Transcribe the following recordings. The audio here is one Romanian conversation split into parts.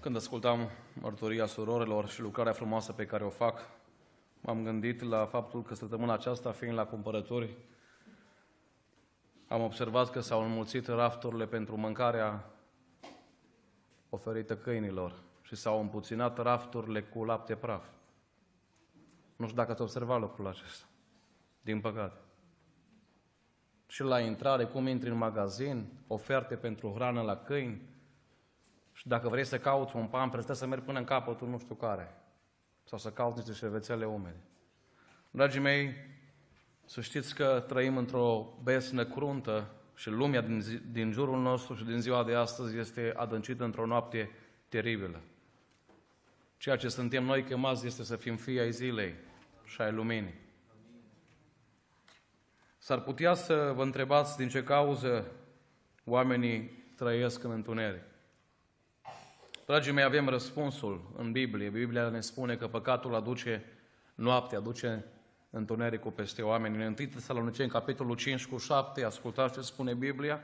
Când ascultam mărturia surorilor și lucrarea frumoasă pe care o fac, m-am gândit la faptul că săptămâna aceasta, fiind la cumpărături, am observat că s-au înmulțit rafturile pentru mâncarea oferită câinilor și s-au împuținat rafturile cu lapte praf. Nu știu dacă ați observat lucrul acesta. Din păcate. Și la intrare, cum intri în magazin, oferte pentru hrană la câini, și dacă vrei să cauți un pan, trebuie să mergi până în capătul nu știu care. Sau să cauți niște șervețele umede. Dragii mei, să știți că trăim într-o besnă cruntă și lumea din, zi, din jurul nostru și din ziua de astăzi este adâncită într-o noapte teribilă. Ceea ce suntem noi chemați este să fim fii ai zilei și ai luminii. S-ar putea să vă întrebați din ce cauză oamenii trăiesc în întuneric. Dragii mei, avem răspunsul în Biblie. Biblia ne spune că păcatul aduce noapte, aduce întunericul peste oameni. În 1 Tesaloniceni, capitolul 5 cu 7, ascultați ce spune Biblia,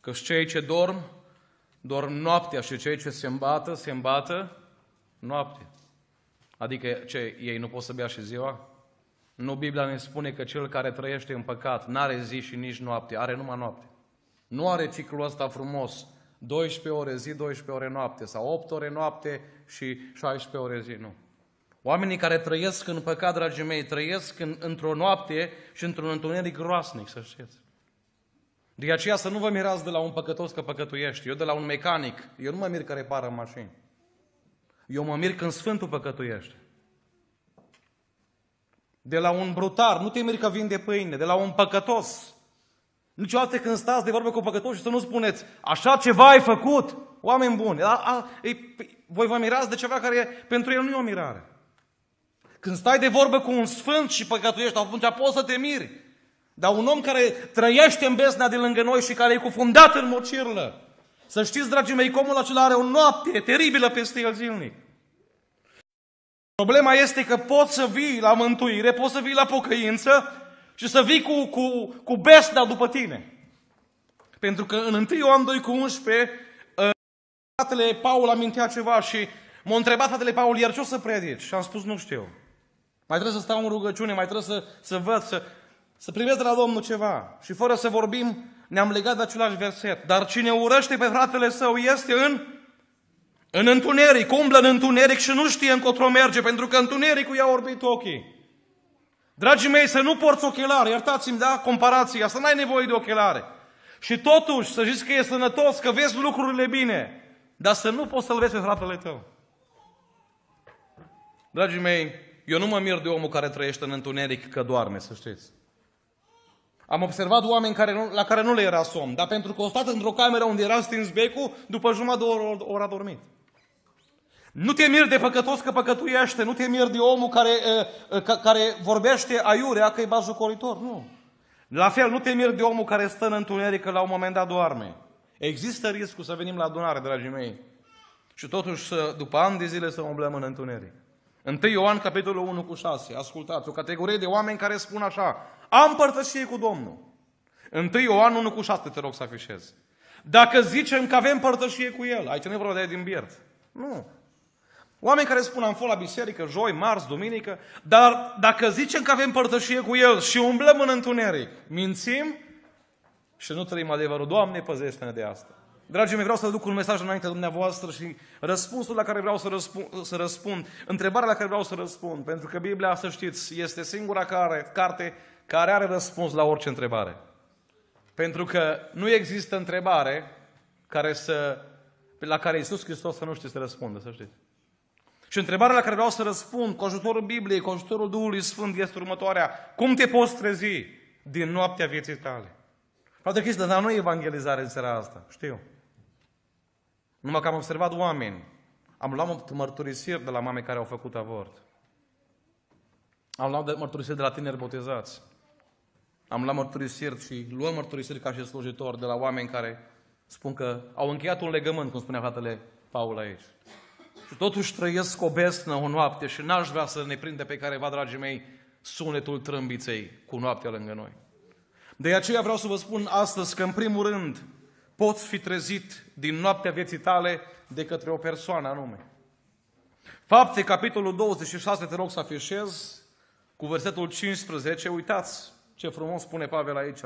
că cei ce dorm, dorm noaptea și cei ce se îmbată, se îmbată noaptea. Adică ce, ei nu pot să bea și ziua? Nu Biblia ne spune că cel care trăiește în păcat n-are zi și nici noapte, are numai noapte. Nu are ciclul ăsta frumos, 12 ore zi, 12 ore noapte, sau 8 ore noapte și 16 ore zi, nu. Oamenii care trăiesc în păcat, dragii mei, trăiesc în, într-o noapte și într-un întuneric groasnic, să știți. De aceea să nu vă mirați de la un păcătos că păcătuiește. Eu de la un mecanic, eu nu mă mir că repară mașini. Eu mă mir când Sfântul păcătuiește. De la un brutar, nu te miri că vinde pâine, de la un păcătos. Niciodată când stați de vorbă cu păcătoși și să nu spuneți, așa ceva ai făcut, oameni buni. A, a, ei, voi vă mirați de ceva care pentru el nu e o mirare. Când stai de vorbă cu un sfânt și păcătuiești, atunci poți să te miri. Dar un om care trăiește în besna de lângă noi și care e cufundat în mocirlă, să știți, dragii mei, comul acela are o noapte teribilă peste el zilnic. Problema este că poți să vii la mântuire, poți să vii la pocăință și să vii cu, cu, cu besna după tine. Pentru că în 1 Ioan 2 cu 11, ă, fratele Paul amintea ceva și m-a întrebat fratele Paul, iar ce o să predici? Și am spus, nu știu. Mai trebuie să stau în rugăciune, mai trebuie să, să văd, să, să primesc de la Domnul ceva. Și fără să vorbim, ne-am legat de același verset. Dar cine urăște pe fratele său este în, în întuneric, umblă în întuneric și nu știe încotro merge, pentru că întunericul i-a orbit ochii. Dragii mei, să nu porți ochelare, iertați-mi, da, comparația asta, n-ai nevoie de ochelare. Și totuși, să zici că e sănătos, că vezi lucrurile bine, dar să nu poți să-l vezi pe fratele tău. Dragii mei, eu nu mă mir de omul care trăiește în întuneric că doarme, să știți. Am observat oameni care nu, la care nu le era somn, dar pentru că au stat într-o cameră unde era stins becul, după jumătate de oră, oră a dormit. Nu te mirți de păcătos că păcătuiește, nu te mirți de omul care, care vorbește aiurea că e bazucoritor, nu. La fel, nu te mirți de omul care stă în întuneric că la un moment dat doarme. Există riscul să venim la adunare, dragii mei. Și totuși, să, după ani de zile, să umblăm în întuneric. 1 Ioan, capitolul 1 cu 6. Ascultați, o categorie de oameni care spun așa. Am părtășie cu Domnul. 1 Ioan 1 cu 6, te rog să afișez. Dacă zicem că avem părtășie cu El, aici nu e vorba de din biert. Nu. Oameni care spun am fost la biserică joi, marți, duminică, dar dacă zicem că avem părtășie cu El și umblăm în întuneric, mințim și nu trăim adevărul. Doamne, păzește-ne de asta. Dragii mei, vreau să duc un mesaj înainte dumneavoastră și răspunsul la care vreau să răspund, să răspund, întrebarea la care vreau să răspund, pentru că Biblia, să știți, este singura care, carte care are răspuns la orice întrebare. Pentru că nu există întrebare care să, la care Iisus Hristos să nu știe să răspundă, să știți. Și întrebarea la care vreau să răspund cu ajutorul Bibliei, cu ajutorul Duhului Sfânt este următoarea. Cum te poți trezi din noaptea vieții tale? Frate Cristi, dar nu e evangelizare în seara asta, știu. Numai că am observat oameni. Am luat mărturisiri de la mame care au făcut avort. Am luat mărturisiri de la tineri botezați. Am luat mărturisiri și luăm mărturisiri ca și slujitori de la oameni care spun că au încheiat un legământ, cum spunea fratele Paul aici. Și totuși trăiesc o besnă o noapte și n-aș vrea să ne prinde pe careva, dragii mei, sunetul trâmbiței cu noaptea lângă noi. De aceea vreau să vă spun astăzi că, în primul rând, poți fi trezit din noaptea vieții tale de către o persoană anume. Fapte, capitolul 26, te rog să afișez, cu versetul 15, uitați ce frumos spune Pavel aici.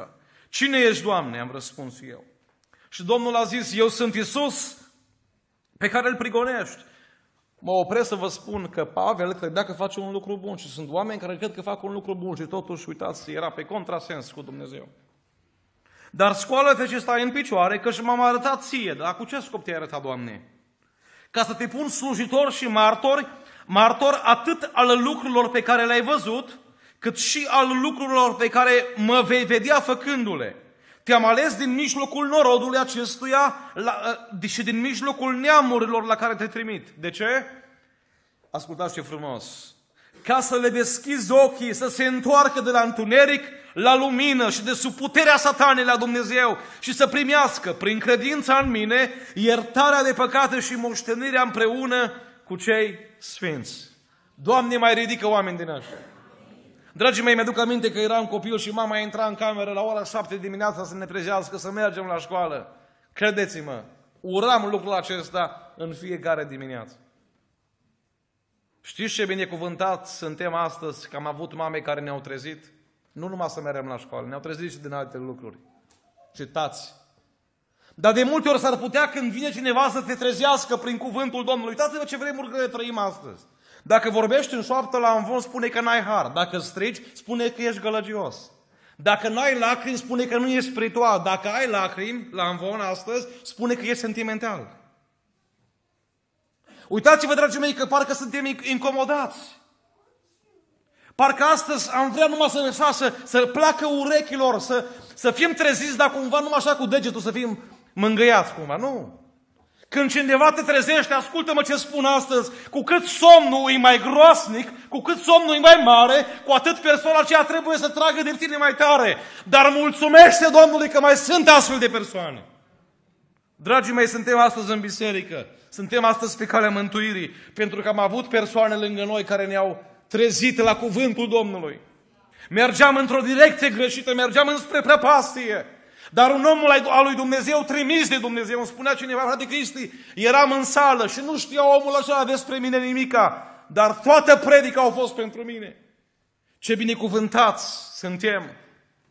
Cine ești, Doamne? Am răspuns eu. Și Domnul a zis, eu sunt Isus pe care îl prigonești. Mă opresc să vă spun că Pavel credea că face un lucru bun și sunt oameni care cred că fac un lucru bun și totuși, uitați, era pe contrasens cu Dumnezeu. Dar scoală-te și stai în picioare că și m-am arătat ție. Dar cu ce scop te-ai arătat, Doamne? Ca să te pun slujitor și martor, martor atât al lucrurilor pe care le-ai văzut, cât și al lucrurilor pe care mă vei vedea făcându-le. Te-am ales din mijlocul norodului acestuia la, ă, și din mijlocul neamurilor la care te trimit. De ce? Ascultați ce frumos! Ca să le deschizi ochii, să se întoarcă de la întuneric la lumină și de sub puterea satanei la Dumnezeu și să primească prin credința în mine iertarea de păcate și moștenirea împreună cu cei sfinți. Doamne, mai ridică oameni din așa. Dragii mei, mi-aduc aminte că eram copil și mama intra în cameră la ora 7 dimineața să ne trezească, să mergem la școală. Credeți-mă, uram lucrul acesta în fiecare dimineață. Știți ce binecuvântat suntem astăzi că am avut mame care ne-au trezit? Nu numai să mergem la școală, ne-au trezit și din alte lucruri. Citați. Dar de multe ori s-ar putea când vine cineva să te trezească prin cuvântul Domnului. Uitați-vă ce vremuri grele trăim astăzi. Dacă vorbești în șoaptă la învon, spune că n-ai har. Dacă strigi, spune că ești gălăgios. Dacă n-ai lacrimi, spune că nu ești spiritual. Dacă ai lacrimi la învon astăzi, spune că ești sentimental. Uitați-vă, dragii mei, că parcă suntem incomodați. Parcă astăzi am vrea numai să, așa, să, să placă urechilor, să, să fim treziți, dar cumva numai așa cu degetul să fim mângâiați cumva. Nu. Când cineva te trezește, ascultă-mă ce spun astăzi, cu cât somnul e mai groasnic, cu cât somnul e mai mare, cu atât persoana aceea trebuie să tragă de tine mai tare. Dar mulțumește Domnului că mai sunt astfel de persoane. Dragii mei, suntem astăzi în biserică, suntem astăzi pe calea mântuirii, pentru că am avut persoane lângă noi care ne-au trezit la cuvântul Domnului. Mergeam într-o direcție greșită, mergeam înspre prăpastie. Dar un om al lui Dumnezeu, trimis de Dumnezeu, îmi spunea cineva, frate Cristi, eram în sală și nu știa omul așa despre mine nimica, dar toată predica au fost pentru mine. Ce binecuvântați suntem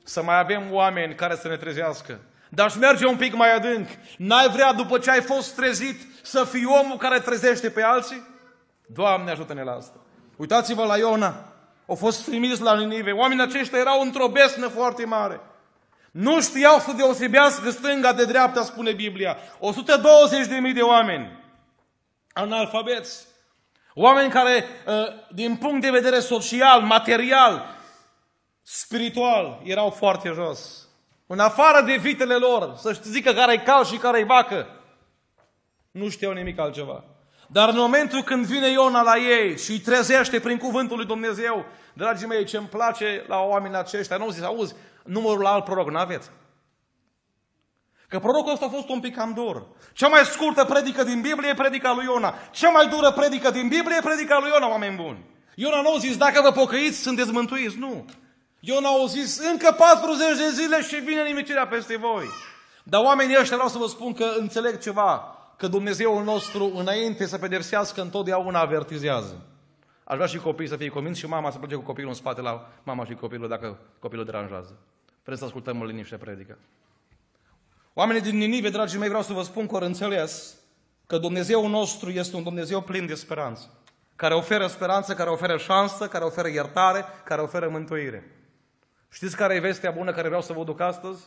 să mai avem oameni care să ne trezească. Dar și merge un pic mai adânc. N-ai vrea după ce ai fost trezit să fii omul care trezește pe alții? Doamne ajută-ne la asta. Uitați-vă la Iona. Au fost trimis la Ninive. Oamenii aceștia erau într-o besnă foarte mare. Nu știau să deosebească stânga de dreapta, spune Biblia. 120.000 de oameni analfabeți. Oameni care, ă, din punct de vedere social, material, spiritual, erau foarte jos. În afară de vitele lor, să zică care e cal și care e vacă, nu știau nimic altceva. Dar în momentul când vine Iona la ei și îi trezește prin cuvântul lui Dumnezeu, dragii mei, ce îmi place la oamenii aceștia, nu zic, auzi, numărul la alt proroc, nu aveți. Că prorocul ăsta a fost un pic cam dur. Cea mai scurtă predică din Biblie e predica lui Iona. Cea mai dură predică din Biblie e predica lui Iona, oameni buni. Iona nu a zis, dacă vă pocăiți, sunteți mântuiți. Nu. Iona a zis, încă 40 de zile și vine nimicirea peste voi. Dar oamenii ăștia vreau să vă spun că înțeleg ceva. Că Dumnezeul nostru, înainte să pedepsească, întotdeauna avertizează. Aș vrea și copiii să fie convinți și mama să plece cu copilul în spate la mama și copilul dacă copilul deranjează. Vrem să ascultăm în liniște predică. Oamenii din Ninive, dragii mei, vreau să vă spun că au înțeles că Dumnezeu nostru este un Dumnezeu plin de speranță. Care oferă speranță, care oferă șansă, care oferă iertare, care oferă mântuire. Știți care e vestea bună care vreau să vă duc astăzi?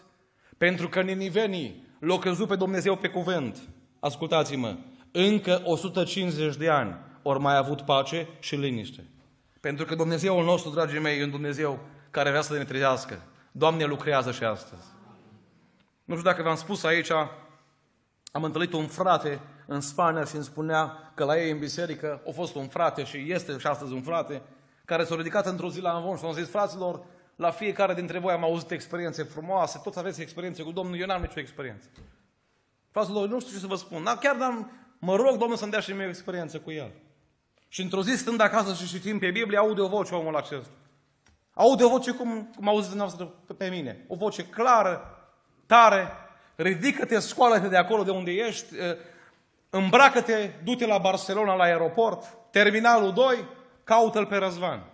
Pentru că ninivenii l-au crezut pe Dumnezeu pe cuvânt. Ascultați-mă, încă 150 de ani ori mai avut pace și liniște. Pentru că Dumnezeul nostru, dragii mei, e un Dumnezeu care vrea să ne trezească. Doamne lucrează și astăzi. Nu știu dacă v-am spus aici, am întâlnit un frate în Spania și îmi spunea că la ei în biserică a fost un frate și este și astăzi un frate care s-a ridicat într-o zi la învonș și a zis, fraților, la fiecare dintre voi am auzit experiențe frumoase, toți aveți experiențe cu Domnul, eu n-am nicio experiență. Fraților, nu știu ce să vă spun, dar chiar n-am, mă rog Domnul să-mi dea și mie o experiență cu El. Și într-o zi, stând acasă și citim pe Biblie, aude o voce omul acesta. Aude o voce cum, cum auziți dumneavoastră pe mine. O voce clară, tare. ridică-te, scoală-te de acolo de unde ești, uh, îmbracă-te, du-te la Barcelona, la aeroport, terminalul 2, caută-l pe Răzvan.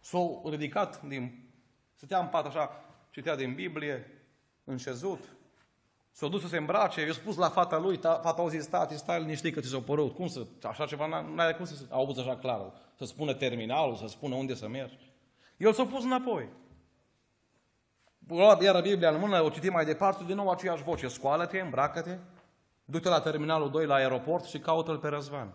S-a ridicat din... Stătea în pat așa, citea din Biblie, înșezut, S-a dus să se îmbrace, i-a spus la fata lui, ta, fata au zis, tati, stai liniștit că ți s-a părut. Cum să, așa ceva, n-ai cum să auzi așa clar, să spună terminalul, să spună unde să mergi. El s-a pus înapoi. Iar Biblia în mână, o citim mai departe, din nou aceeași voce, scoală-te, îmbracă-te, du-te la terminalul 2, la aeroport și caută-l pe Răzvan.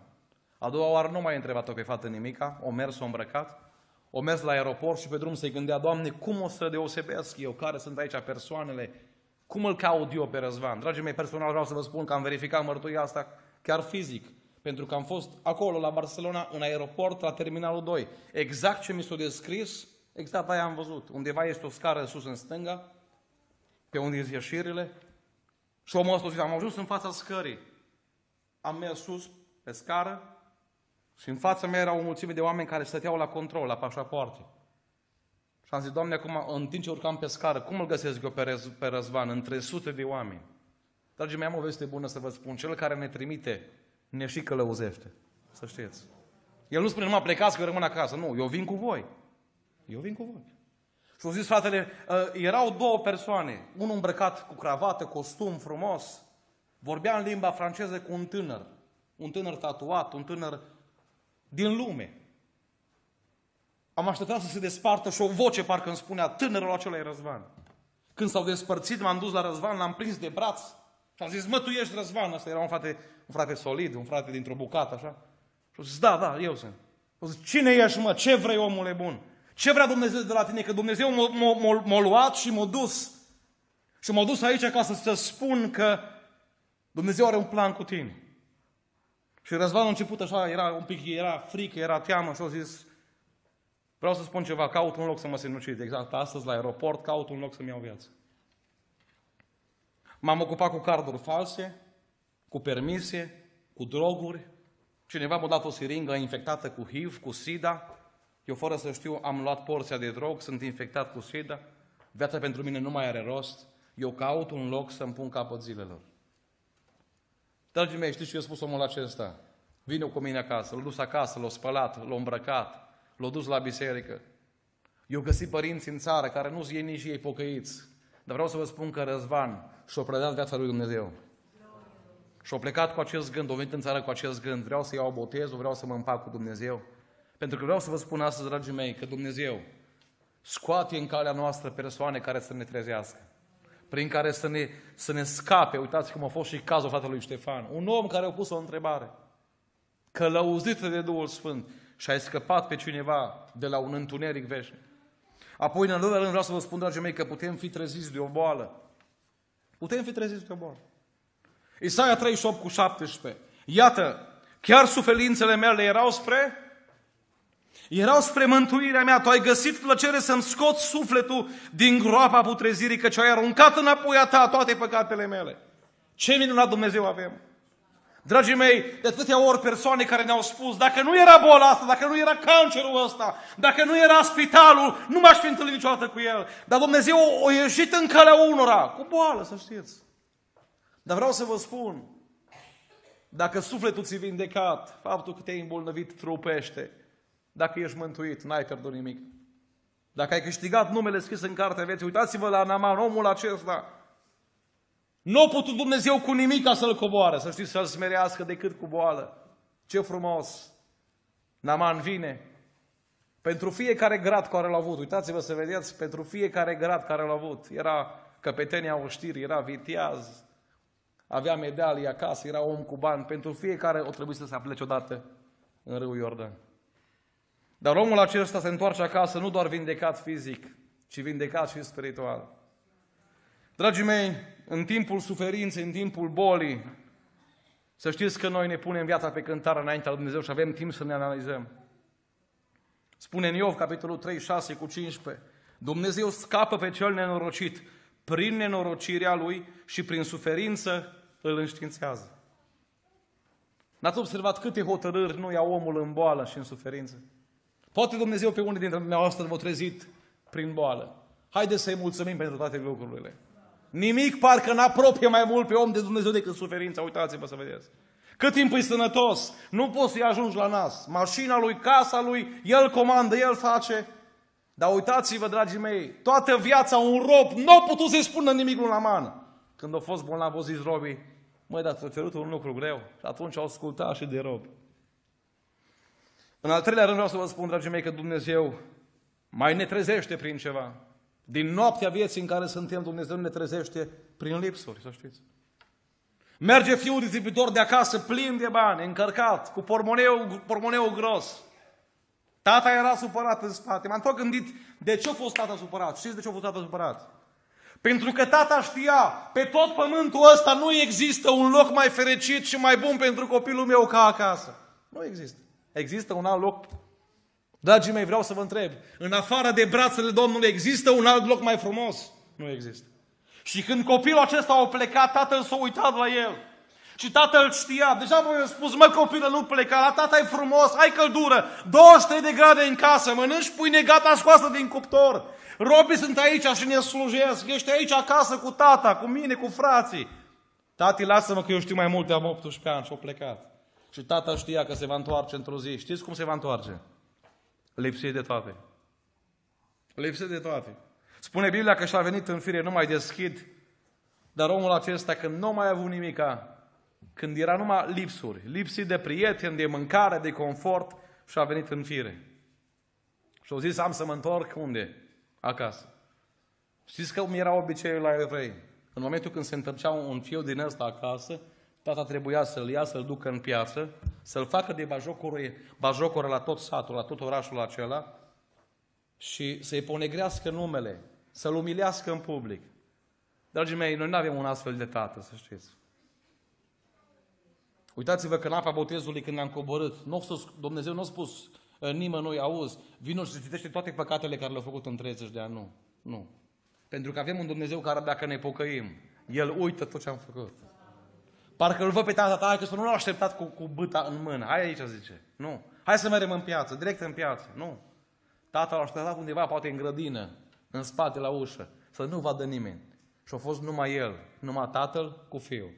A doua oară nu mai a întrebat-o pe fată nimica, o mers, o îmbrăcat, o mers la aeroport și pe drum se gândea, Doamne, cum o să deosebesc eu, care sunt aici persoanele cum îl caut eu pe Răzvan? Dragii mei, personal vreau să vă spun că am verificat mărturia asta chiar fizic. Pentru că am fost acolo, la Barcelona, în aeroport, la terminalul 2. Exact ce mi s-a descris, exact aia am văzut. Undeva este o scară sus în stânga, pe unde sunt ieșirile. Și omul ăsta zis, am ajuns în fața scării. Am mers sus, pe scară, și în fața mea era o mulțime de oameni care stăteau la control, la pașapoarte. Și am zis, Doamne, acum, în timp ce urcam pe scară, cum îl găsesc eu pe, Răz, pe Răzvan? Între sute de oameni. Dragii mei, am o veste bună să vă spun. Cel care ne trimite, ne și călăuzește. Să știți. El nu spune numai plecați că rămân acasă. Nu, eu vin cu voi. Eu vin cu voi. Și au zis fratele, ă, erau două persoane. Unul îmbrăcat cu cravată, costum frumos. Vorbea în limba franceză cu un tânăr. Un tânăr tatuat, un tânăr din lume. Am așteptat să se despartă și o voce parcă îmi spunea, tânărul acela e Răzvan. Când s-au despărțit, m-am dus la Răzvan, l-am prins de braț și am zis, mă, tu ești Răzvan. Asta era un frate, un frate solid, un frate dintr-o bucată, așa. Și au zis, da, da, eu sunt. Au zis, cine ești, mă? Ce vrei, omule bun? Ce vrea Dumnezeu de la tine? Că Dumnezeu m-a luat și m-a dus. Și m-a dus aici ca să-ți spun că Dumnezeu are un plan cu tine. Și Răzvan a început așa, era un pic, era frică, era teamă și a zis, Vreau să spun ceva, caut un loc să mă sinucid. Exact, astăzi la aeroport caut un loc să-mi iau viață. M-am ocupat cu carduri false, cu permise, cu droguri. Cineva m-a dat o siringă infectată cu HIV, cu SIDA. Eu, fără să știu, am luat porția de drog, sunt infectat cu SIDA. Viața pentru mine nu mai are rost. Eu caut un loc să-mi pun capăt zilelor. Dragii mei, știți ce a spus omul acesta? Vine cu mine acasă, l-a dus acasă, l-a spălat, l-a îmbrăcat, l-a dus la biserică. Eu găsit părinți în țară care nu sunt ei nici ei pocăiți. Dar vreau să vă spun că Răzvan și-a predat viața lui Dumnezeu. Și-a plecat cu acest gând, a venit în țară cu acest gând. Vreau să iau botezul, vreau să mă împac cu Dumnezeu. Pentru că vreau să vă spun astăzi, dragii mei, că Dumnezeu scoate în calea noastră persoane care să ne trezească. Prin care să ne, să ne scape. Uitați cum a fost și cazul fratelui Ștefan. Un om care a pus o întrebare. Călăuzită de Duhul Sfânt și ai scăpat pe cineva de la un întuneric veșnic. Apoi, în al doilea rând, vreau să vă spun, dragii mei, că putem fi treziți de o boală. Putem fi treziți de o boală. Isaia 38 cu 17. Iată, chiar suferințele mele erau spre erau spre mântuirea mea. Tu ai găsit plăcere să-mi scoți sufletul din groapa putrezirii, că ce ai aruncat înapoi a ta toate păcatele mele. Ce minunat Dumnezeu avem! Dragii mei, de atâtea ori persoane care ne-au spus, dacă nu era boala asta, dacă nu era cancerul ăsta, dacă nu era spitalul, nu m-aș fi întâlnit niciodată cu el. Dar Dumnezeu o ieșit în calea unora, cu boală, să știți. Dar vreau să vă spun, dacă sufletul ți vindecat, faptul că te-ai îmbolnăvit trupește, dacă ești mântuit, n-ai pierdut nimic. Dacă ai câștigat numele scris în cartea vieții, uitați-vă la Naman, omul acesta, nu a putut Dumnezeu cu nimic ca să-l coboare, să știți, să-l smerească decât cu boală. Ce frumos! Naman vine. Pentru fiecare grad care l-a avut, uitați-vă să vedeți, pentru fiecare grad care l-a avut, era căpetenia oștiri, era viteaz, avea medalii acasă, era om cu bani, pentru fiecare o trebuie să se aplece odată în râul Iordan. Dar omul acesta se întoarce acasă nu doar vindecat fizic, ci vindecat și spiritual. Dragii mei, în timpul suferinței, în timpul bolii, să știți că noi ne punem viața pe cântare înaintea lui Dumnezeu și avem timp să ne analizăm. Spune în Iov, capitolul 3, 6 cu 15, Dumnezeu scapă pe cel nenorocit prin nenorocirea lui și prin suferință îl înștiințează. N-ați observat câte hotărâri nu ia omul în boală și în suferință? Poate Dumnezeu pe unii dintre dumneavoastră v-a trezit prin boală. Haideți să-i mulțumim pentru toate lucrurile. Nimic parcă n-apropie mai mult pe om de Dumnezeu decât suferința. Uitați-vă să vedeți. Cât timp e sănătos, nu poți să-i ajungi la nas. Mașina lui, casa lui, el comandă, el face. Dar uitați-vă, dragii mei, toată viața un rob nu a putut să-i spună nimic la mană. Când a fost bolnav, o zis robii, măi, dar ți-a cerut un lucru greu. Și atunci au ascultat și de rob. În al treilea rând vreau să vă spun, dragii mei, că Dumnezeu mai ne trezește prin ceva. Din noaptea vieții în care suntem, Dumnezeu ne trezește prin lipsuri, să știți. Merge fiul risipitor de acasă plin de bani, încărcat, cu pormoneu, pormoneu gros. Tata era supărat în spate. M-am tot gândit de ce a fost tata supărat. Știți de ce a fost tata supărat? Pentru că tata știa, pe tot pământul ăsta nu există un loc mai fericit și mai bun pentru copilul meu ca acasă. Nu există. Există un alt loc Dragii mei, vreau să vă întreb, în afară de brațele Domnului există un alt loc mai frumos? Nu există. Și când copilul acesta a plecat, tatăl s-a uitat la el. Și tatăl știa, deja mi-a spus, mă copilă, nu pleca, la tata e frumos, ai căldură, 23 de grade în casă, mănânci pâine gata scoasă din cuptor. Robii sunt aici și ne slujesc, ești aici acasă cu tata, cu mine, cu frații. Tati, lasă-mă că eu știu mai multe, am 18 ani și au plecat. Și tata știa că se va întoarce într-o zi. Știți cum se va întoarce? Lipsit de toate. Lipsit de toate. Spune Biblia că și-a venit în fire, nu mai deschid, dar omul acesta când nu mai a avut nimica, când era numai lipsuri, lipsit de prieteni, de mâncare, de confort, și-a venit în fire. Și au zis, am să mă întorc unde? Acasă. Știți că cum era obiceiul la evrei? În momentul când se întorcea un fiu din ăsta acasă, tata trebuia să-l ia, să-l ducă în piață, să-l facă de bajocură, bajocură la tot satul, la tot orașul acela și să-i ponegrească numele, să-l umilească în public. Dragii mei, noi nu avem un astfel de tată, să știți. Uitați-vă că în apa botezului, când am coborât, nu Dumnezeu nu a spus nimănui, auzi, vină și citește toate păcatele care le-au făcut în 30 de ani. Nu, nu. Pentru că avem un Dumnezeu care, dacă ne pocăim, El uită tot ce am făcut. Parcă îl văd pe tata ta, că nu l-a așteptat cu, cu băta în mână. Hai aici, zice. Nu. Hai să mergem în piață, direct în piață. Nu. Tata l-a așteptat undeva, poate în grădină, în spate, la ușă, să nu vadă nimeni. Și a fost numai el, numai tatăl cu fiul.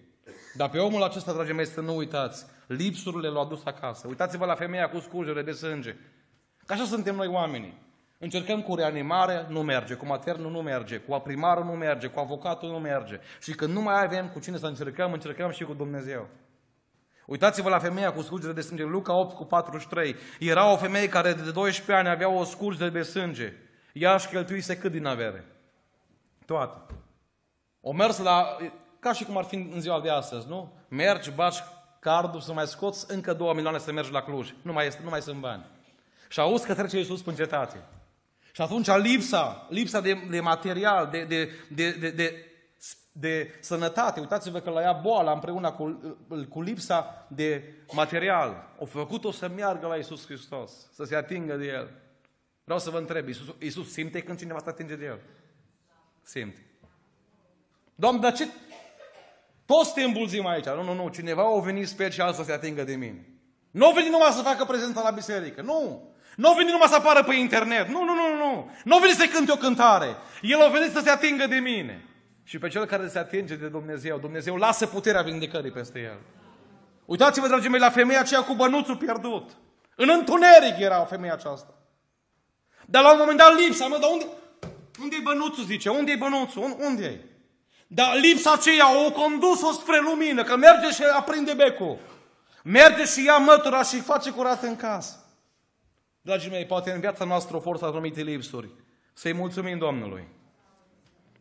Dar pe omul acesta, dragii mei, să nu uitați, lipsurile l-au adus acasă. Uitați-vă la femeia cu scurgere de sânge. Ca așa suntem noi oamenii. Încercăm cu reanimare, nu merge, cu maternul nu merge, cu aprimarul nu merge, cu avocatul nu merge. Și când nu mai avem cu cine să încercăm, încercăm și cu Dumnezeu. Uitați-vă la femeia cu scurgere de sânge, Luca 8 cu 43. Era o femeie care de 12 ani avea o scurgere de sânge. Ea își cheltuise cât din avere? Toată. O mers la, ca și cum ar fi în ziua de astăzi, nu? Mergi, baci cardul să mai scoți încă 2 milioane să mergi la Cluj. Nu mai, este, nu mai sunt bani. Și auzi că trece Iisus în cetate. Și atunci lipsa, lipsa de, de material, de, de, de, de, de, de sănătate, uitați-vă că la ea boala împreună cu, cu lipsa de material, au făcut-o să meargă la Isus Hristos, să se atingă de El. Vreau să vă întreb, Iisus, Iisus simte când cineva se atinge de El? Simte. Doamne, dar ce... Toți te îmbulzim aici. Nu, nu, nu. Cineva a venit special să se atingă de mine. Nu a venit numai să facă prezența la biserică. Nu. Nu a venit numai să apară pe internet. Nu, nu, nu, nu. Nu a venit să cânte o cântare. El a venit să se atingă de mine. Și pe cel care se atinge de Dumnezeu, Dumnezeu lasă puterea vindecării peste el. Uitați-vă, dragii mei, la femeia aceea cu bănuțul pierdut. În întuneric era o femeie aceasta. Dar la un moment dat lipsa, mă, dar unde, unde e bănuțul, zice? Unde e bănuțul? Unde e? Dar lipsa aceea o condus-o spre lumină, că merge și aprinde becul. Merge și ia mătura și face curat în casă. Dragii mei, poate în viața noastră o forță anumite lipsuri. Să-i mulțumim Domnului.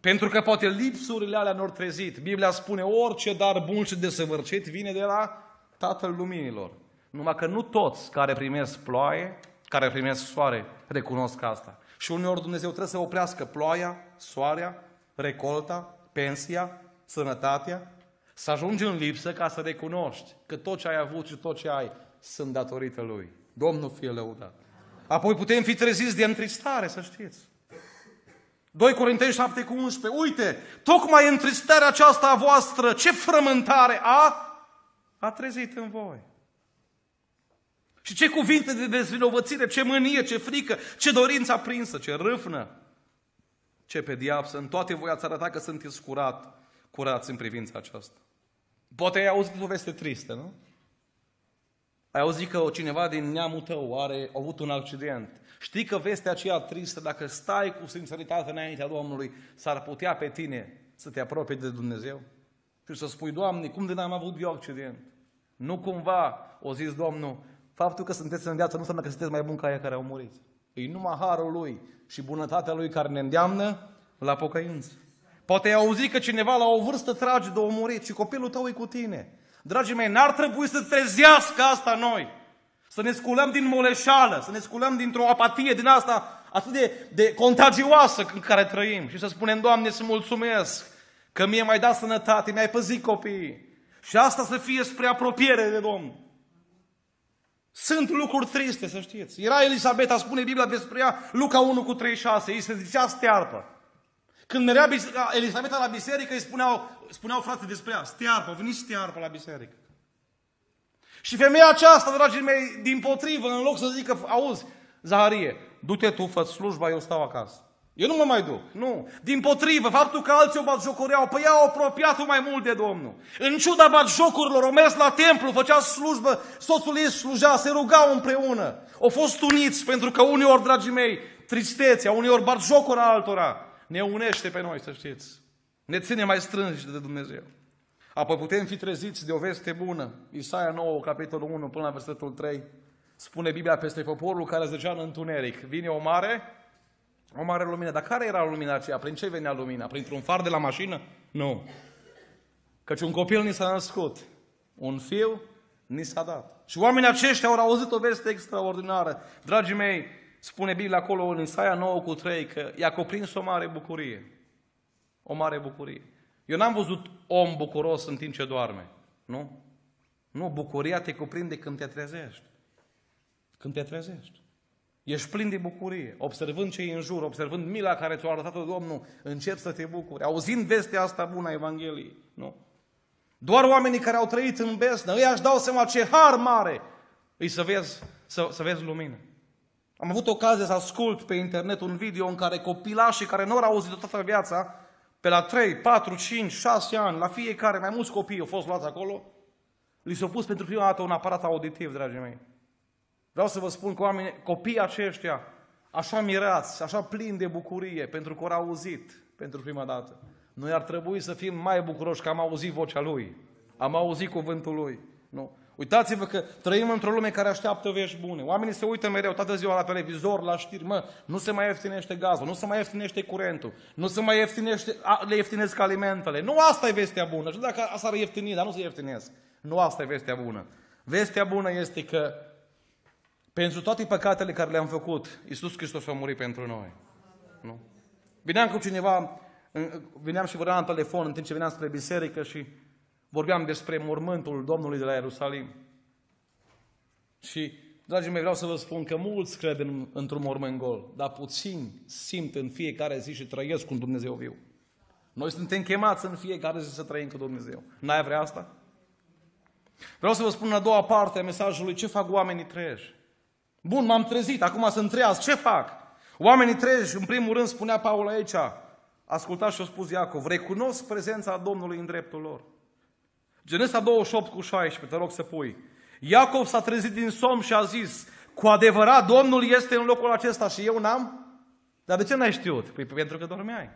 Pentru că poate lipsurile alea ne-au trezit. Biblia spune orice dar bun și desăvârșit vine de la Tatăl Luminilor. Numai că nu toți care primesc ploaie, care primesc soare, recunosc asta. Și uneori Dumnezeu trebuie să oprească ploaia, soarea, recolta, pensia, sănătatea, să ajungi în lipsă ca să recunoști că tot ce ai avut și tot ce ai sunt datorită Lui. Domnul fie lăudat. Apoi putem fi treziți de întristare, să știți. 2 Corinteni 7 cu 11. Uite, tocmai întristarea aceasta a voastră, ce frământare a, a trezit în voi. Și ce cuvinte de dezvinovățire, ce mânie, ce frică, ce dorință aprinsă, ce râfnă, ce pediapsă, în toate voi ați arăta că sunteți curat, curați în privința aceasta. Poate ai auzit o veste tristă, nu? Ai auzit că cineva din neamul tău are a avut un accident. Știi că vestea aceea tristă, dacă stai cu sinceritate înaintea Domnului, s-ar putea pe tine să te apropii de Dumnezeu? Și să spui, Doamne, cum de n-am avut eu accident? Nu cumva, o zis Domnul, faptul că sunteți în viață nu înseamnă că sunteți mai buni ca aia care au murit. E numai harul Lui și bunătatea Lui care ne îndeamnă la pocăință. Poate ai auzit că cineva la o vârstă trage de murit și copilul tău e cu tine. Dragii mei, n-ar trebui să trezească asta noi. Să ne sculăm din moleșală, să ne sculăm dintr-o apatie din asta atât de, de contagioasă în care trăim și să spunem, Doamne, să mulțumesc că mie mai dat sănătate, mi-ai păzit copiii. Și asta să fie spre apropiere de Domnul. Sunt lucruri triste, să știți. Era Elisabeta, spune Biblia despre ea, Luca 1 cu 36, îi se zicea stearpă. Când merea Elisabeta la biserică, îi spuneau, spuneau frate despre ea, stearpă, a venit stearpă la biserică. Și femeia aceasta, dragii mei, din potrivă, în loc să zică, auzi, Zaharie, du-te tu, fă slujba, eu stau acasă. Eu nu mă mai duc. Nu. Din potrivă, faptul că alții o bat jocoreau, pe ea au apropiat mai mult de Domnul. În ciuda bat jocurilor, au mers la templu, făcea slujbă, soțul ei slujea, se rugau împreună. Au fost uniți, pentru că uneori, dragii mei, tristețea, uneori bat jocuri altora, ne unește pe noi, să știți. Ne ține mai strânși de Dumnezeu. Apoi putem fi treziți de o veste bună. Isaia 9, capitolul 1, până la versetul 3. Spune Biblia peste poporul care zăcea în întuneric. Vine o mare o mare lumină. Dar care era lumina aceea? Prin ce venea lumina? Printr-un far de la mașină? Nu. Căci un copil ni s-a născut. Un fiu ni s-a dat. Și oamenii aceștia au auzit o veste extraordinară. Dragii mei, spune Biblia acolo în Isaia 9 cu 3 că i-a cuprins o mare bucurie. O mare bucurie. Eu n-am văzut om bucuros în timp ce doarme. Nu? Nu, bucuria te cuprinde când te trezești. Când te trezești. Ești plin de bucurie. Observând ce e în jur, observând mila care ți-a arătat Domnul, încep să te bucuri. Auzind vestea asta bună a Evangheliei. Nu? Doar oamenii care au trăit în besnă, ei își dau seama ce har mare îi să vezi, să, să vezi lumină. Am avut ocazia să ascult pe internet un video în care copilașii care nu au auzit toată viața, pe la 3, 4, 5, 6 ani, la fiecare, mai mulți copii au fost luați acolo, li s-a pus pentru prima dată un aparat auditiv, dragii mei. Vreau să vă spun că oamenii, copiii aceștia, așa mirați, așa plini de bucurie, pentru că au auzit pentru prima dată. Noi ar trebui să fim mai bucuroși că am auzit vocea Lui, am auzit cuvântul Lui. Nu? Uitați-vă că trăim într-o lume care așteaptă vești bune. Oamenii se uită mereu toată ziua la televizor, la știri. Mă, nu se mai ieftinește gazul, nu se mai ieftinește curentul, nu se mai ieftinește, a, le ieftinesc alimentele. Nu asta e vestea bună. Și dacă asta ar ieftini, dar nu se ieftinesc. Nu asta e vestea bună. Vestea bună este că pentru toate păcatele care le-am făcut, Iisus Hristos a murit pentru noi. Nu? Vineam cu cineva, vineam și vorbeam în telefon în timp ce veneam spre biserică și vorbeam despre mormântul Domnului de la Ierusalim. Și, dragii mei, vreau să vă spun că mulți cred în, într-un mormânt gol, dar puțini simt în fiecare zi și trăiesc cu Dumnezeu viu. Noi suntem chemați în fiecare zi să trăim cu Dumnezeu. N-ai vrea asta? Vreau să vă spun în a doua parte a mesajului ce fac oamenii treji. Bun, m-am trezit, acum sunt treaz, ce fac? Oamenii treji, în primul rând, spunea Paul aici, ascultați și-o spus Iacov, recunosc prezența Domnului în dreptul lor. Genesa 28 cu 16, te rog să pui. Iacov s-a trezit din somn și a zis, cu adevărat Domnul este în locul acesta și eu n-am? Dar de ce n-ai știut? Păi pentru că dormeai.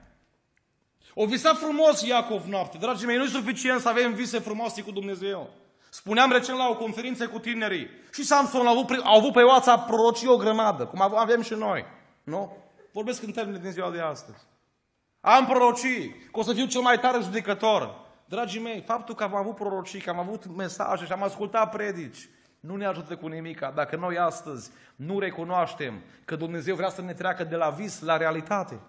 O visat frumos Iacov noapte. Dragii mei, nu e suficient să avem vise frumoase cu Dumnezeu. Spuneam recent la o conferință cu tinerii și Samson a avut, a avut pe WhatsApp prorocii o grămadă, cum avem și noi. Nu? Vorbesc în termeni din ziua de astăzi. Am prorocii, că o să fiu cel mai tare judecător. Dragii mei, faptul că am avut prorocii, că am avut mesaje și am ascultat predici, nu ne ajută cu nimic dacă noi astăzi nu recunoaștem că Dumnezeu vrea să ne treacă de la vis la realitate.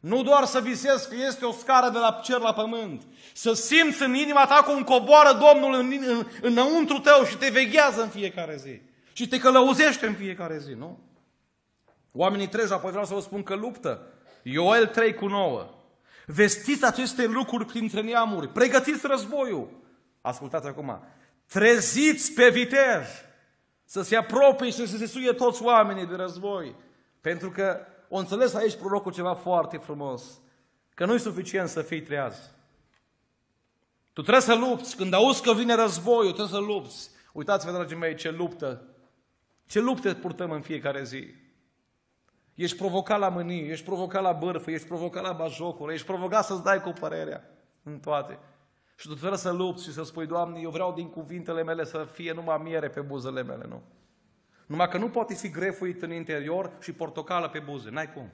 Nu doar să visezi că este o scară de la cer la pământ. Să simți în inima ta cum coboară Domnul în, în, înăuntru tău și te veghează în fiecare zi. Și te călăuzește în fiecare zi, nu? Oamenii treci, apoi vreau să vă spun că luptă. Ioel 3 cu 9. Vestiți aceste lucruri printre neamuri. Pregătiți războiul. Ascultați acum. Treziți pe vitej să se apropie și să se suie toți oamenii de război. Pentru că O înțeles aici prorocul ceva foarte frumos. Că nu e suficient să fii treaz. Tu trebuie să lupți. Când auzi că vine războiul, trebuie să lupți. Uitați-vă, dragii mei, ce luptă. Ce lupte purtăm în fiecare zi. Ești provocat la mânie, ești provocat la bârfă, ești provocat la bajocură, ești provocat să-ți dai cu părerea în toate. Și tu trebuie să lupți și să spui, Doamne, eu vreau din cuvintele mele să fie numai miere pe buzele mele, nu? Numai că nu poate fi grefuit în interior și portocală pe buze. N-ai cum.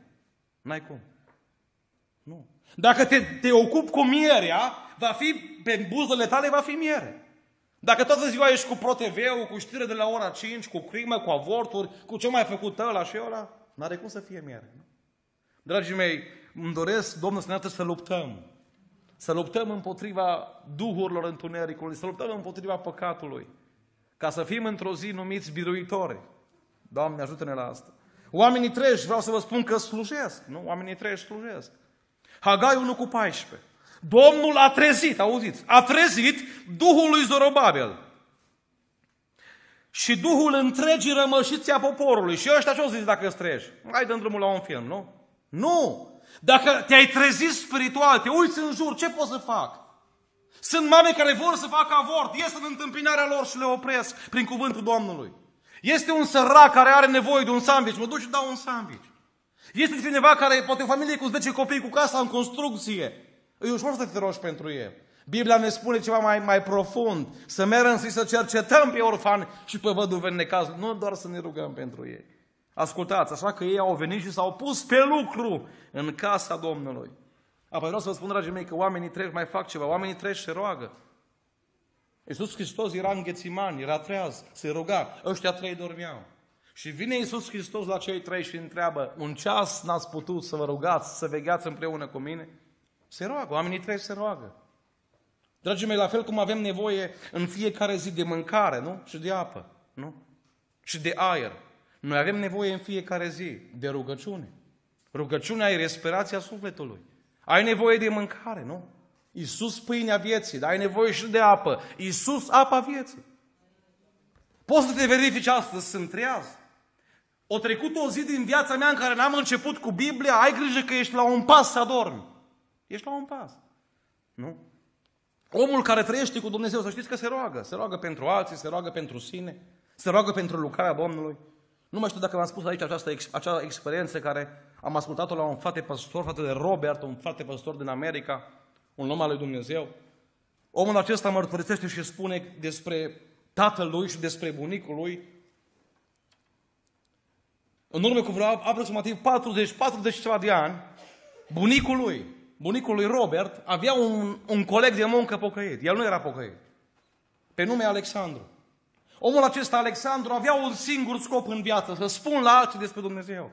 N-ai cum. Nu. Dacă te, te ocupi cu mierea, va fi, pe buzele tale va fi miere. Dacă toată ziua ești cu ProTV-ul, cu știre de la ora 5, cu crimă, cu avorturi, cu ce mai făcut ăla și ăla, n-are cum să fie miere. Nu? Dragii mei, îmi doresc, Domnul, să ne să luptăm. Să luptăm împotriva duhurilor întunericului, să luptăm împotriva păcatului. Ca să fim într-o zi numiți biruitori. Doamne, ajută-ne la asta. Oamenii treji, vreau să vă spun că slujesc. Nu? Oamenii treji slujesc. Hagai 1 cu 14. Domnul a trezit, auziți, a trezit Duhul lui Zorobabel. Și Duhul întregii rămășiți a poporului. Și ăștia ce-o zis dacă îți treci? Hai dăm drumul la un film, nu? Nu! Dacă te-ai trezit spiritual, te uiți în jur, ce poți să fac? Sunt mame care vor să facă avort, ies în întâmpinarea lor și le opresc prin cuvântul Domnului. Este un sărac care are nevoie de un sandwich, mă duc și dau un sandwich. Este cineva care, poate o familie cu 10 copii cu casa în construcție. E ușor să te rogi pentru ei. Biblia ne spune ceva mai, mai profund. Să mergem și să cercetăm pe orfani și pe văduve în necaz. Nu doar să ne rugăm pentru ei. Ascultați, așa că ei au venit și s-au pus pe lucru în casa Domnului. Apoi vreau să vă spun, dragii mei, că oamenii treci mai fac ceva. Oamenii treci și roagă. Iisus Hristos era în Ghețiman, era treaz, se ruga. Ăștia trei dormeau. Și vine Iisus Hristos la cei trei și întreabă, un ceas n-ați putut să vă rugați, să vegheați împreună cu mine? Se roagă, oamenii trei se roagă. Dragii mei, la fel cum avem nevoie în fiecare zi de mâncare, nu? Și de apă, nu? Și de aer. Noi avem nevoie în fiecare zi de rugăciune. Rugăciunea e respirația sufletului. Ai nevoie de mâncare, nu? Iisus pâinea vieții, dar ai nevoie și de apă. Iisus apa vieții. Poți să te verifici astăzi, sunt treaz. O trecut o zi din viața mea în care n-am început cu Biblia, ai grijă că ești la un pas să adormi. Ești la un pas. Nu? Omul care trăiește cu Dumnezeu, să știți că se roagă. Se roagă pentru alții, se roagă pentru sine, se roagă pentru lucrarea Domnului. Nu mai știu dacă v-am spus aici această acea experiență care am ascultat-o la un frate pastor, fratele Robert, un frate pastor din America, un om al lui Dumnezeu. Omul acesta mărturisește și spune despre tatăl lui și despre bunicul lui. În urmă cu vreo aproximativ 40, 40 ceva de ani, bunicul lui, bunicul lui Robert, avea un, un coleg de muncă pocăit. El nu era pocăit. Pe nume Alexandru. Omul acesta, Alexandru, avea un singur scop în viață, să spun la alții despre Dumnezeu.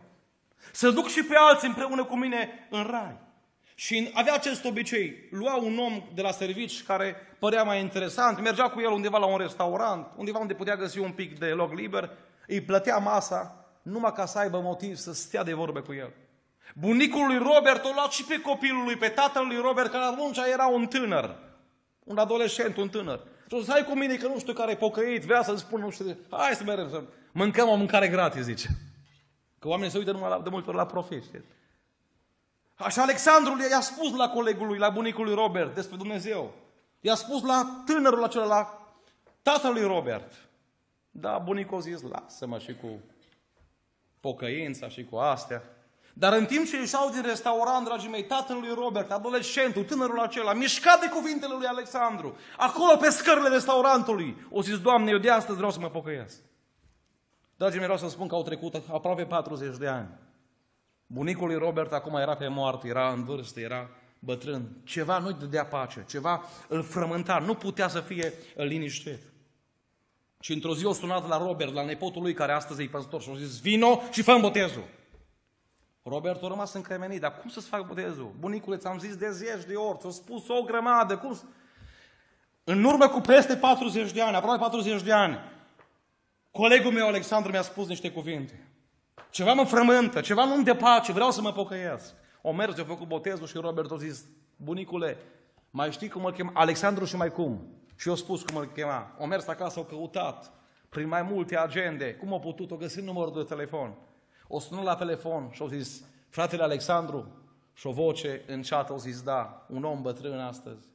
Să duc și pe alții împreună cu mine în rai. Și avea acest obicei. Lua un om de la servici care părea mai interesant, mergea cu el undeva la un restaurant, undeva unde putea găsi un pic de loc liber, îi plătea masa, numai ca să aibă motiv să stea de vorbe cu el. Bunicul lui Robert o luat și pe copilul lui, pe tatăl lui Robert, care atunci era un tânăr, un adolescent, un tânăr. Și o să hai cu mine că nu știu care e pocăit, vrea să-mi spun, nu știu, hai să mergem să mâncăm o mâncare gratis, zice. Că oamenii se uită numai la, de multe ori la profeți. Așa Alexandru i-a spus la colegul lui, la bunicul lui Robert despre Dumnezeu. I-a spus la tânărul acela, la tatălui Robert. Da, bunicul a zis, lasă-mă și cu pocăința și cu astea. Dar în timp ce ieșeau din restaurant, dragii mei, tatăl lui Robert, adolescentul, tânărul acela, mișcat de cuvintele lui Alexandru, acolo pe scările restaurantului, o zis, Doamne, eu de astăzi vreau să mă pocăiesc. Dragii mei, vreau să spun că au trecut aproape 40 de ani. Bunicul lui Robert acum era pe moarte, era în vârstă, era bătrân. Ceva nu-i dădea pace, ceva îl frământa, nu putea să fie liniștit. Și într-o zi o sunat la Robert, la nepotul lui, care astăzi e păstor, și a zis, vino și fă botezul. Robert a rămas încremenit, dar cum să-ți fac botezul? Buniculeț, ți-am zis de zeci de ori, ți-a spus o grămadă, cum să... În urmă cu peste 40 de ani, aproape 40 de ani, colegul meu Alexandru mi-a spus niște cuvinte. Ceva mă frământă, ceva nu-mi de pace, vreau să mă pocăiesc. O mers, a făcut botezul și Robert a zis, bunicule, mai știi cum îl chem? Alexandru și mai cum? Și eu spus cum îl chema. O mers acasă, au căutat prin mai multe agende. Cum a putut? O găsit numărul de telefon. O sună la telefon și au zis, fratele Alexandru și o voce în chat o zis da, un om bătrân astăzi.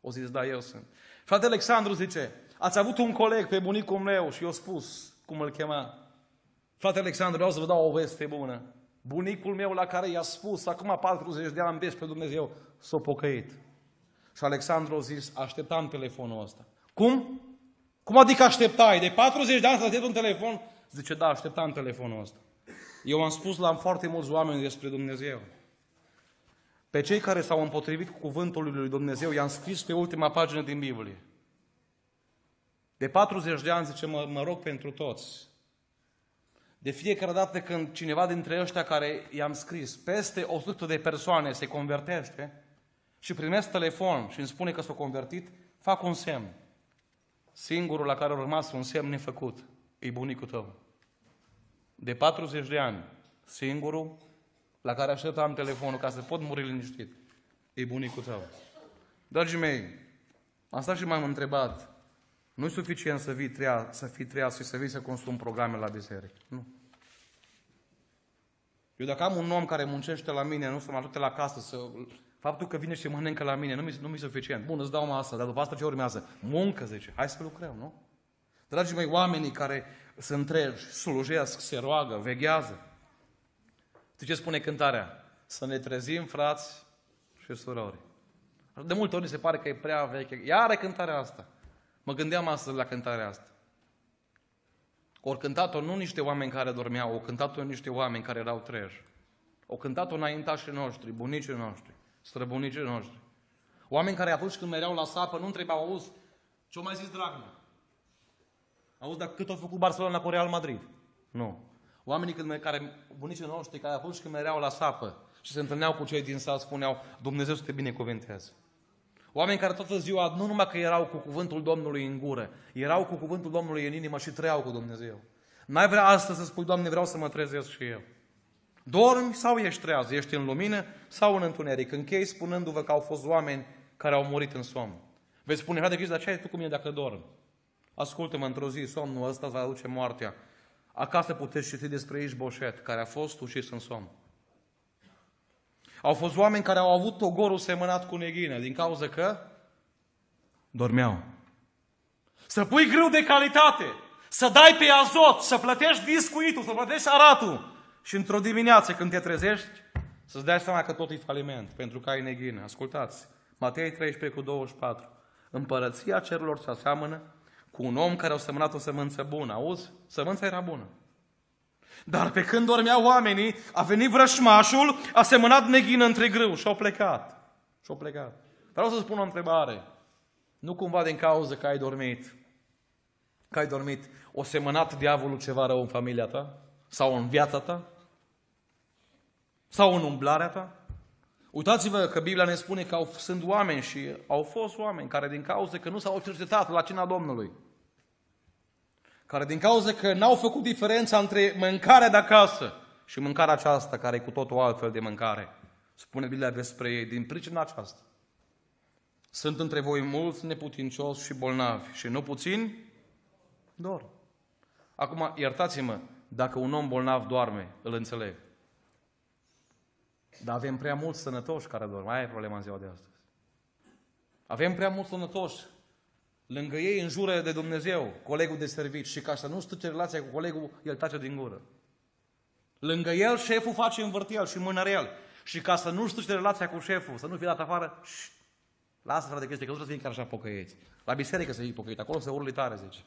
O zis da, eu sunt. Fratele Alexandru zice, ați avut un coleg pe bunicul meu și i-a spus cum îl chema. Fratele Alexandru, vreau să vă dau o veste bună. Bunicul meu la care i-a spus, acum 40 de ani, pe Dumnezeu, s-a pocăit. Și Alexandru a zis, așteptam telefonul ăsta. Cum? Cum adică așteptai? De 40 de ani să un telefon? Zice, da, așteptam telefonul ăsta. Eu am spus la foarte mulți oameni despre Dumnezeu. Pe cei care s-au împotrivit cu cuvântul lui Dumnezeu, i-am scris pe ultima pagină din Biblie. De 40 de ani, zice, mă, mă rog pentru toți. De fiecare dată când cineva dintre ăștia care i-am scris, peste 100 de persoane se convertește și primesc telefon și îmi spune că s-a convertit, fac un semn. Singurul la care a rămas un semn nefăcut e bunicul tău. De 40 de ani, singurul la care așteptam telefonul ca să pot muri liniștit, e bunicul tău. Dragii mei, am stat și m-am întrebat, nu e suficient să, vii trea, să fii treaz și să vii să consumi programe la biserică. Nu. Eu dacă am un om care muncește la mine, nu să mă ajute la casă, să... faptul că vine și mănâncă la mine, nu mi, nu mi suficient. Bun, îți dau masă, dar după asta ce urmează? Muncă, zice. Hai să lucrăm, nu? Dragii mei, oamenii care se întregi, slujesc, se roagă, veghează. Tu ce spune cântarea? Să ne trezim, frați și surori. De multe ori se pare că e prea veche. Iar cântarea asta. Mă gândeam astăzi la cântarea asta. Ori cântat-o nu niște oameni care dormeau, o cântat-o niște oameni care erau treji. O cântat-o înaintașii noștri, bunicii noștri, străbunicii noștri. Oameni care atunci când mereau la sapă nu întrebau, auzi, ce-o mai zis Dragnea? Auzi, dar cât a făcut Barcelona cu Real Madrid? Nu. Oamenii când, care, bunicii noștri, care atunci când mereau la sapă și se întâlneau cu cei din sat, spuneau, Dumnezeu să te binecuvânteze. Oameni care toată ziua, nu numai că erau cu cuvântul Domnului în gură, erau cu cuvântul Domnului în inimă și trăiau cu Dumnezeu. N-ai vrea astăzi să spui, Doamne, vreau să mă trezesc și eu. Dormi sau ești treaz? Ești în lumină sau în întuneric? Închei spunându-vă că au fost oameni care au murit în somn. Veți spune, frate Cristi, dar ce ai tu cu mine dacă dorm? Ascultă-mă, într-o zi, somnul ăsta va aduce moartea. Acasă puteți citi despre Boșet, care a fost ucis în somn. Au fost oameni care au avut ogorul semănat cu neghină, din cauza că dormeau. Să pui grâu de calitate, să dai pe azot, să plătești discuitul, să plătești aratul și într-o dimineață când te trezești, să-ți dai seama că tot e faliment, pentru că ai neghină. Ascultați, Matei 13 cu 24. Împărăția cerurilor se aseamănă cu un om care a semănat o sămânță bună. Auzi? Sămânța era bună. Dar pe când dormeau oamenii, a venit vrășmașul, a semănat neghină între grâu și au plecat. Și au plecat. Vreau să spun o întrebare. Nu cumva din cauza că ai dormit, că ai dormit, o semănat diavolul ceva rău în familia ta? Sau în viața ta? Sau în umblarea ta? Uitați-vă că Biblia ne spune că au, sunt oameni și au fost oameni care din cauza că nu s-au cercetat la cina Domnului, care din cauza că n-au făcut diferența între mâncarea de acasă și mâncarea aceasta, care e cu totul altfel de mâncare, spune Biblia despre ei, din pricina aceasta. Sunt între voi mulți neputincioși și bolnavi și nu puțini dor. Acum, iertați-mă, dacă un om bolnav doarme, îl înțeleg. Dar avem prea mulți sănătoși care dorm. Aia e problema în ziua de astăzi. Avem prea mulți sănătoși. Lângă ei, în jură de Dumnezeu, colegul de servici. Și ca să nu stâce relația cu colegul, el tace din gură. Lângă el, șeful face învârtiel și mânărel. Și ca să nu stâce relația cu șeful, să nu fie dat afară, șșt, lasă frate chestie, că nu trebuie să fie chiar așa pocăieți. La biserică să fii pocăit, acolo se urli tare, zice.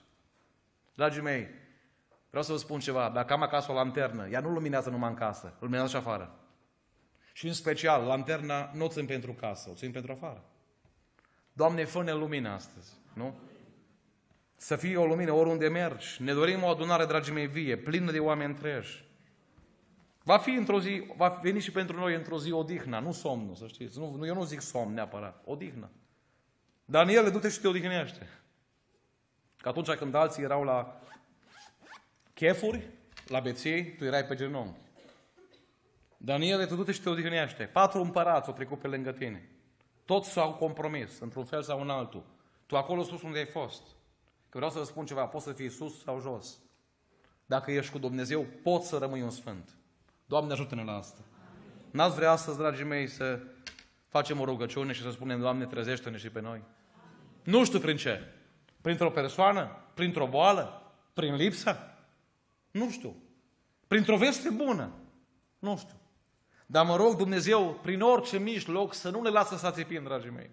Dragii mei, vreau să vă spun ceva, dacă am acasă o lanternă, ea nu luminează numai în casă, luminează și afară. Și în special, lanterna nu o țin pentru casă, o țin pentru afară. Doamne, fă-ne lumină astăzi, nu? Să fie o lumină oriunde mergi. Ne dorim o adunare, dragii mei, vie, plină de oameni întreji. Va fi într-o zi, va veni și pentru noi într-o zi odihna, nu somnul, să știți. Nu, eu nu zic somn neapărat, odihna. Daniel, du-te și te odihnește. Că atunci când alții erau la chefuri, la beției, tu erai pe genunchi. Daniel, te du și te odihnește. Patru împărați au trecut pe lângă tine. Toți s-au compromis, într-un fel sau în altul. Tu acolo sus unde ai fost. Că vreau să vă spun ceva, poți să fii sus sau jos. Dacă ești cu Dumnezeu, poți să rămâi un sfânt. Doamne, ajută-ne la asta. N-ați vrea astăzi, dragii mei, să facem o rugăciune și să spunem, Doamne, trezește-ne și pe noi? Nu știu prin ce. Printr-o persoană? Printr-o boală? Prin lipsă? Nu știu. Printr-o veste bună? Nu știu. Dar mă rog Dumnezeu, prin orice mijloc, să nu ne lasă să țipim, dragii mei.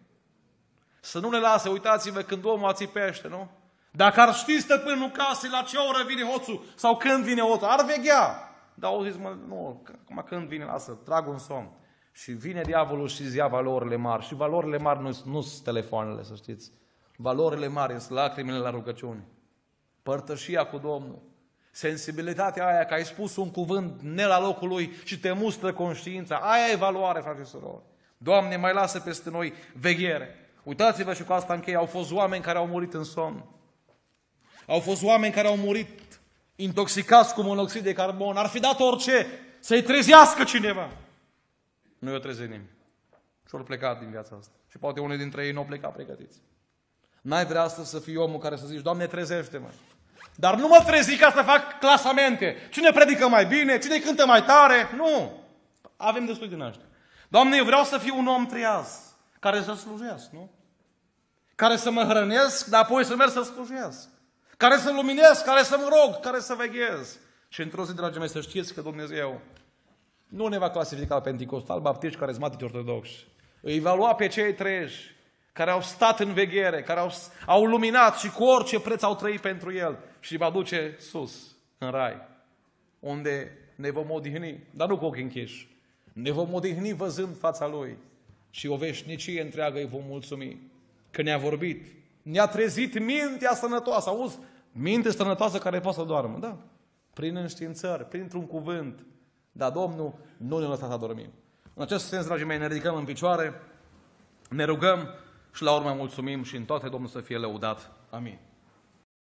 Să nu ne lasă, uitați-vă când omul ațipește, nu? Dacă ar ști stăpânul casei la ce oră vine hoțul sau când vine hoțul, ar veghea. Dar au zis, mă, nu, acum când vine, lasă, trag un somn. Și vine diavolul și zia valorile mari. Și valorile mari nu, nu sunt telefoanele, să știți. Valorile mari sunt lacrimile la rugăciune. Părtășia cu Domnul. Sensibilitatea aia că ai spus un cuvânt ne la locul lui și te mustră conștiința. Aia e valoare, frate și surori. Doamne, mai lasă peste noi veghere. Uitați-vă și cu asta închei. Au fost oameni care au murit în somn. Au fost oameni care au murit intoxicați cu monoxid de carbon. Ar fi dat orice să-i trezească cineva. Nu i-o trezit nimeni. Și au plecat din viața asta. Și poate unii dintre ei nu au plecat pregătiți. N-ai vrea astăzi să fii omul care să zici, Doamne, trezește-mă. Dar nu mă trezi ca să fac clasamente. Cine predică mai bine, cine cântă mai tare. Nu. Avem destul din ăștia. Doamne, eu vreau să fiu un om triaz, care să slujesc, nu? Care să mă hrănesc, dar apoi să merg să slujesc. Care să luminesc, care să mă rog, care să veghez. Și într-o zi, dragii mei, să știți că Dumnezeu nu ne va clasifica la pentecostal, baptiști, carismatici, ortodoxi. Îi va lua pe cei treji care au stat în veghere, care au, au luminat și cu orice preț au trăit pentru El și va duce sus, în rai, unde ne vom odihni, dar nu cu ochii închiși. Ne vom odihni văzând fața Lui și o veșnicie întreagă îi vom mulțumi că ne-a vorbit, ne-a trezit mintea sănătoasă. Auzi, minte sănătoasă care poate să doarmă, da? Prin înștiințări, printr-un cuvânt. Dar Domnul nu ne lăsa să dormim. În acest sens, dragii mei, ne ridicăm în picioare, ne rugăm și la urmă mulțumim și în toate Domnul să fie lăudat. Amin.